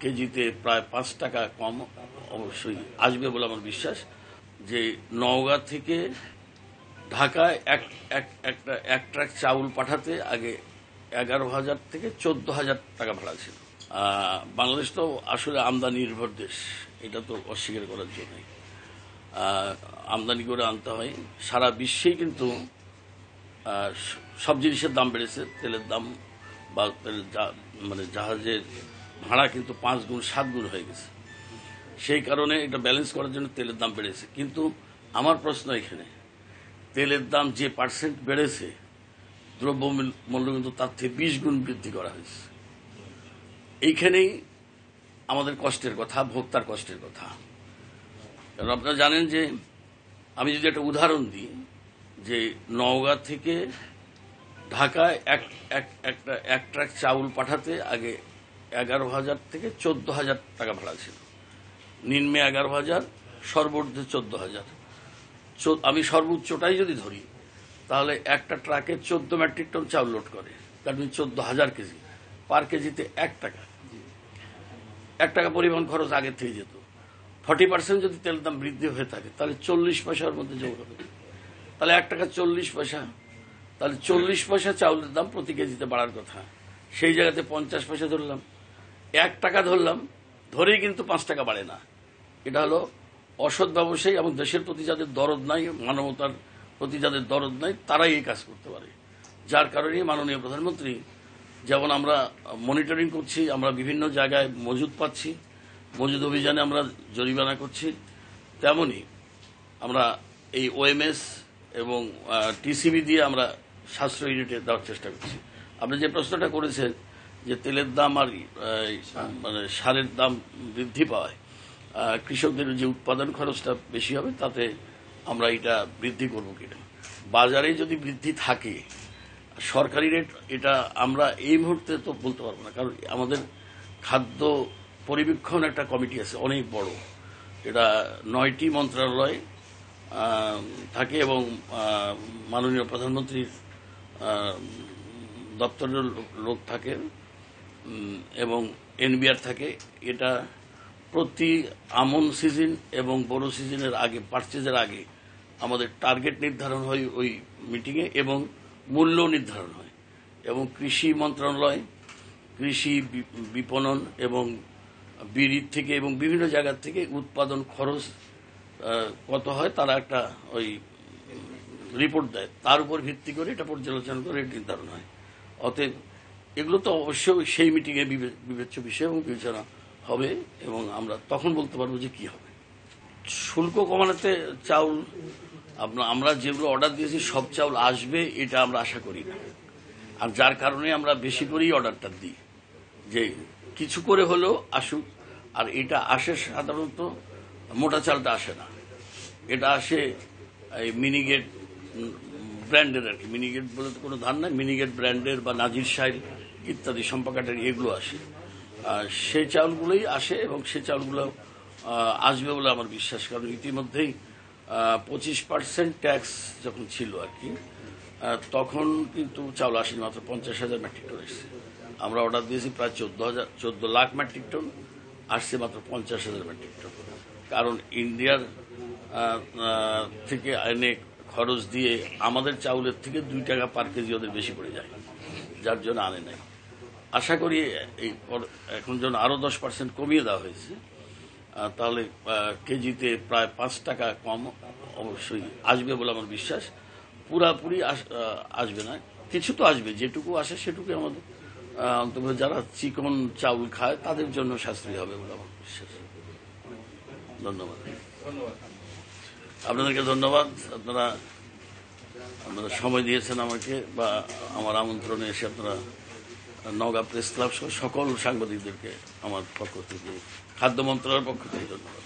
কেজিতে প্রায় পাঁচ টাকা কম অবশ্যই আসবে বলে আমার বিশ্বাস যে নওগাঁ থেকে ঢাকায় এক এক, একটা, এক ট্রাক চাউল পাঠাতে আগে এগারো হাজার থেকে চোদ্দ হাজার টাকা ভাড়া ছিল। বাংলাদেশ তো আসলে আমদানি নির্ভর দেশ, এটা তো অস্বীকার করার জন্যই আমদানি করে আনতে হয়। সারা বিশ্বেই কিন্তু সব জিনিসের দাম বেড়েছে। তেলের দাম বা মানে জাহাজের ভাড়া কিন্তু পাঁচ গুণ, সাত গুণ হয়ে গেছে। সেই কারণে এটা ব্যালেন্স করার জন্য তেলের দাম বেড়েছে। কিন্তু আমার প্রশ্ন এখানে, তেলের দাম যে পার্সেন্ট বেড়েছে দ্রব্য মূল্য কিন্তু তার থেকে বিশ গুণ বৃদ্ধি করা হয়েছে। এইখানেই আমাদের কষ্টের কথা, ভোক্তার কষ্টের কথা। কারণ আপনারা জানেন যে, আমি যদি একটা উদাহরণ দিই, যে নওগাঁ থেকে ঢাকায় এক এক, একটা, এক ট্রাক চাউল পাঠাতে আগে এগারো হাজার থেকে চোদ্দ হাজার টাকা ভাড়া ছিল। নিম্নে এগারো হাজার, সর্বোর্ধে চোদ্দ হাজার। আমি সর্বোচ্চটাই যদি ধরি, তাহলে একটা ট্রাকে চোদ্দ মেট্রিক টন চাউল লোড করে। তার কারণ চোদ্দ হাজার কেজি। পার কেজিতে এক টাকা। এক টাকা পরিবহন খরচ আগে থেকে যেত। ফর্টি পার্সেন্ট যদি তেলের দাম বৃদ্ধি হয়ে থাকে, তাহলে চল্লিশ পয়সার মধ্যে যোগ হবে। তাহলে এক টাকা চল্লিশ পয়সা। তাহলে চল্লিশ পয়সা চাউলের দাম প্রতি কেজিতে বাড়ার কথা। সেই জায়গাতে পঞ্চাশ পয়সা ধরলাম। এক টাকা ধরলাম, ধরেই কিন্তু পাঁচ টাকা বাড়ে না। এটা হলো অসৎ ব্যবসায়ী এবং দেশের প্রতি যাদের দরদ নাই, মানবতার প্রতি যাদের দরদ নাই, তারাই এই কাজ করতে পারে। যার কারণে মাননীয় প্রধানমন্ত্রী, যেমন আমরা মনিটরিং করছি, আমরা বিভিন্ন জায়গায় মজুদ পাচ্ছি, মজুদ অভিযানে আমরা জরিমানা করছি, তেমনি আমরা এই ওএমএস এবং টিসিবি দিয়ে আমরা সাশ্রয় ইউনিটে দেওয়ার চেষ্টা করছি। আপনি যে প্রশ্নটা করেছেন যে তেলের দাম আর মানে সারের দাম বৃদ্ধি পাওয়ায় কৃষকদের যে উৎপাদন খরচটা বেশি হবে, তাতে আমরা এটা বৃদ্ধি করব কিনা। বাজারে যদি বৃদ্ধি থাকে, সরকারি রেট, এটা আমরা এই মুহূর্তে তো বলতে পারব না, কারণ আমাদের খাদ্য পরিবীক্ষণ একটা কমিটি আছে, অনেক বড়। এটা নয়টি মন্ত্রণালয় থাকে এবং মাননীয় প্রধানমন্ত্রীর দপ্তরের লোক- থাকে। এবং এনবিআর থাকে, এটা প্রতি আমন সিজন এবং বড় সিজনের আগে পার্চেজের আগে আমাদের টার্গেট নির্ধারণ হয় ওই মিটিংয়ে এবং মূল্য নির্ধারণ হয়। এবং কৃষি মন্ত্রণালয়, কৃষি বিপণন এবং বিড়ির থেকে এবং বিভিন্ন জায়গার থেকে উৎপাদন খরচ কত হয় তারা একটা ওই রিপোর্ট দেয়। তার উপর ভিত্তি করে এটা পর্যালোচনা করে নির্ধারণ হয়। অতএব এগুলো তো অবশ্যই সেই মিটিংয়ে বিবে- বিবেচ্য বিষয় এবং বিবেচনা হবে এবং আমরা তখন বলতে পারব যে কি হবে। শুল্ক কমানোতে চাউল আপনার আমরা যেগুলো অর্ডার দিয়েছি, সব চাউল আসবে, এটা আমরা আশা করি না। আর যার কারণে আমরা বেশি করেই অর্ডারটা দিই। যে কিছু করে হলেও আসুক, আর এটা আসে সাধারণত, মোটা চালটা আসে না। এটা আসে এই মিনিগেট ব্র্যান্ডের আর কি। মিনিগেট বলে তো কোনো ধান নাই। মিনিগেট ব্র্যান্ডের বা নাজির সাইল ইত্যাদি সম্পাকাটের এগুলো আসে। আর সেই চাউলগুলোই আসে এবং সেই চাউলগুলো আসবে বলে আমার বিশ্বাস। কারণ ইতিমধ্যেই পঁচিশ পার্সেন্ট ট্যাক্স যখন ছিল আর কি তখন কিন্তু চাউল আসেনি। মাত্র পঞ্চাশ হাজার মেট্রিক টন এসছে। আমরা অর্ডার দিয়েছি প্রায় চোদ্দ হাজার, চোদ্দ লাখ মেট্রিক টন আসছে মাত্র পঞ্চাশ হাজার মেট্রিক টন কারণ ইন্ডিয়ার থেকে এনে খরচ দিয়ে আমাদের চাউলের থেকে দুই টাকা পার কেজি ওদের বেশি পড়ে যায়। যার জন্য আনে নাই। আশা করি এই এখন যেন আরও দশ পার্সেন্ট কমিয়ে দেওয়া হয়েছে। তাহলে কেজিতে প্রায় পাঁচ টাকা কম অবশ্যই আসবে বলে আমার বিশ্বাস। পুরাপুরি আস- আসবে না। কিছু তো আসবে, যেটুকু আসে সেটুকু আমাদের। অন্তত যারা চিকন চাউল খায় তাদের জন্য সাশ্রয়ী হবে বলে আমার বিশ্বাস। ধন্যবাদ। ধন্যবাদ। আপনাদেরকে ধন্যবাদ। আপনারা আপনারা সময় দিয়েছেন আমাকে বা আমার আমন্ত্রণে এসে আপনারা নওগাঁ প্রেস ক্লাব সহ সকল সাংবাদিকদেরকে আমার পক্ষ থেকে, খাদ্য মন্ত্রণালয়ের পক্ষ থেকে ধন্যবাদ।